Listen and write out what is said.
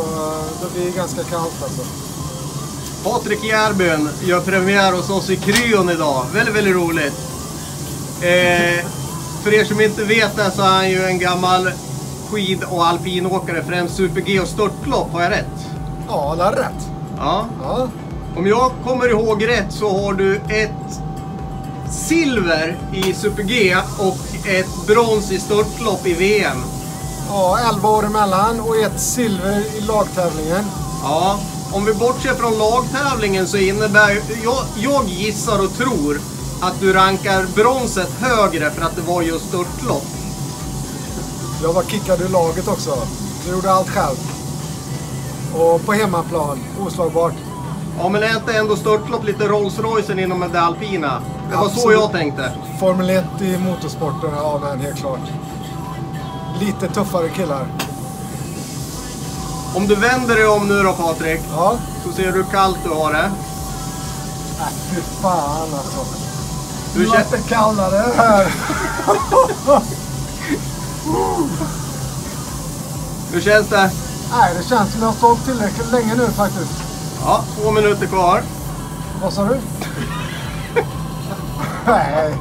Så eh, det blir ganska kallt alltså. Patrik Järbyn gör premiär hos oss i Kryon idag. Väldigt, väldigt roligt. Eh, för er som inte vet det så är han ju en gammal skid och alpinåkare, främst super-G och störtlopp. Har jag rätt? Ja, det är rätt. Ja. Ja. Om jag kommer ihåg rätt så har du ett silver i super-G och ett brons i störtlopp i VM. Ja, 11 år emellan och ett silver i lagtävlingen. Ja, om vi bortser från lagtävlingen så innebär jag, jag gissar och tror att du rankar bronset högre för att det var just störtlopp. Jag var kickad ur laget också. Jag gjorde allt själv. Och på hemmaplan, oslagbart. Ja, men är inte ändå störtlopp lite Rolls Roycen inom det alpina? Det var så Absolut. jag tänkte. Formel 1 i motorsporten, ja men helt klart. Lite tuffare killar. Om du vänder dig om nu då Patrik, Ja. så ser du hur kallt du har det. Äh, fy fan alltså. Du känner- vart det kallare här. Hur känns det? Nej, det känns som jag har stått tillräckligt länge nu faktiskt. Ja, två minuter kvar. Vad sa du? Nej,